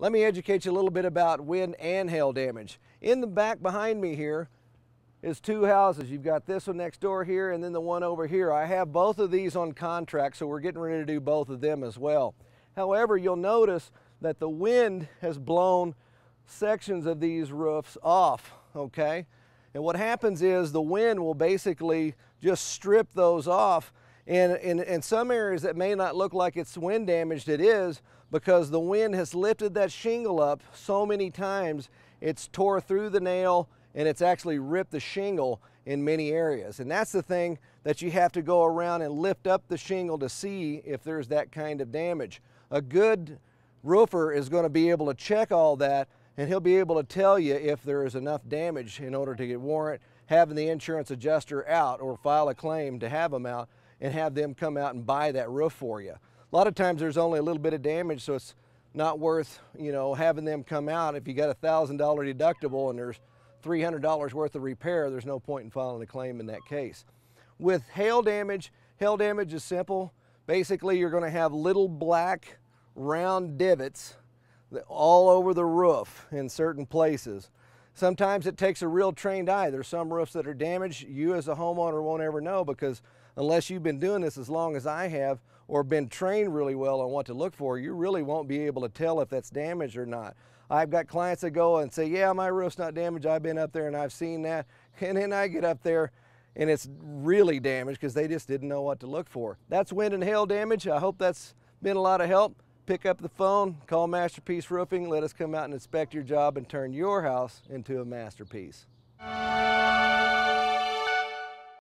let me educate you a little bit about wind and hail damage. In the back behind me here is two houses. You've got this one next door here and then the one over here. I have both of these on contract, so we're getting ready to do both of them as well. However, you'll notice that the wind has blown sections of these roofs off, okay? And what happens is the wind will basically just strip those off. And in, some areas that may not look like it's wind damaged, it is because the wind has lifted that shingle up so many times, it's tore through the nail and it's actually ripped the shingle in many areas. And that's the thing that you have to go around and lift up the shingle to see if there's that kind of damage. A good roofer is going to be able to check all that and he'll be able to tell you if there is enough damage in order to get warrant having the insurance adjuster out or file a claim to have them out and have them come out and buy that roof for you. A lot of times there's only a little bit of damage so it's not worth you know having them come out if you got a thousand dollar deductible and there's $300 worth of repair there's no point in filing a claim in that case with hail damage hail damage is simple basically you're going to have little black round divots all over the roof in certain places. Sometimes it takes a real trained eye. There's some roofs that are damaged you as a homeowner won't ever know because unless you've been doing this as long as I have or been trained really well on what to look for, you really won't be able to tell if that's damaged or not. I've got clients that go and say, yeah, my roof's not damaged. I've been up there and I've seen that. And then I get up there and it's really damaged because they just didn't know what to look for. That's wind and hail damage. I hope that's been a lot of help pick up the phone, call Masterpiece Roofing, let us come out and inspect your job and turn your house into a masterpiece.